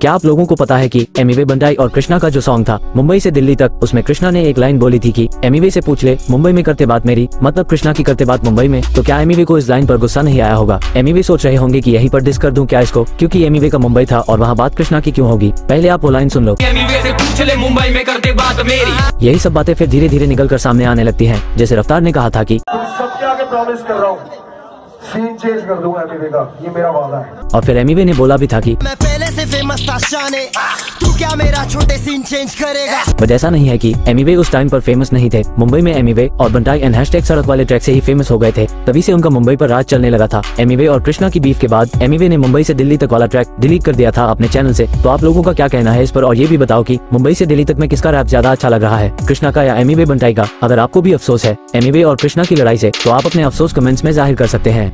क्या आप लोगों को पता है कि एमिवे बंडाई और कृष्णा का जो सॉन्ग था मुंबई से दिल्ली तक उसमें कृष्णा ने एक लाइन बोली थी कि एमिवे से पूछ ले मुंबई में करते बात मेरी मतलब कृष्णा की करते बात मुंबई में तो क्या एमिवे को इस लाइन पर गुस्सा नहीं आया होगा? एमिवे सोच रहे होंगे कि यही पर डिस कर दूँ क्या इसको क्योंकि एमिवे का मुंबई था और वहाँ बात कृष्णा की क्यों होगी? पहले आप वो लाइन सुन लो। एमिवे से पूछ ले मुंबई में करते बात मेरी। यही सब बातें फिर धीरे धीरे निकल कर सामने आने लगती है जैसे रफ्तार ने कहा था की सबके आगे प्रॉमिस कर रहा हूँ सीन चेंज कर दूँगा एमिवे का ये मेरा वादा है। और फिर एमिवे ने बोला भी था कि मैं पहले से फ़ेमस शाने। तू क्या मेरा छोटे सीन चेंज करेगा? ऐसा नहीं है कि एमिवे उस टाइम पर फ़ेमस नहीं थे। मुंबई में एमिवे और बंटाई एंड हैशटैग सड़क वाले ट्रैक से ही फ़ेमस हो गए थे। तभी से उनका मुंबई पर राज चलने लगा था। एमिवे और कृष्णा की बीफ के बाद एमिवे ने मुंबई से दिल्ली तक वाला ट्रैक डिलीट कर दिया था अपने चैनल से। तो आप लोगों का क्या कहना है इस पर? और ये भी बताओ की मुंबई से दिल्ली तक में किसका रैप ज़्यादा अच्छा लग रहा है? कृष्णा का या एमिवे बंटाई का? अगर आपको भी अफसोस है एमिवे और कृष्णा की लड़ाई से तो आप अपने अफसोस कमेंट्स में ज़ाहिर कर सकते हैं।